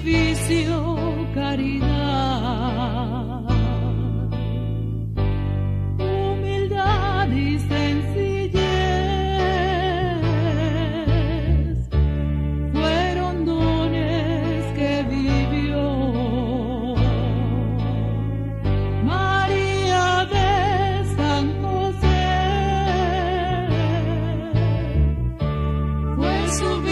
sacrificio, caridad, humildad y sencillez fueron dones que vivió María de San José. Fue su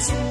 Podcast.